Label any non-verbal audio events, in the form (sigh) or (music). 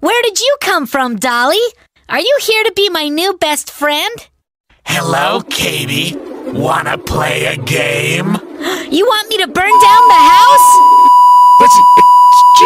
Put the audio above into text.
Where did you come from, Dolly? Are you here to be my new best friend? Hello, Katie. Wanna play a game? (gasps) You want me to burn down the house?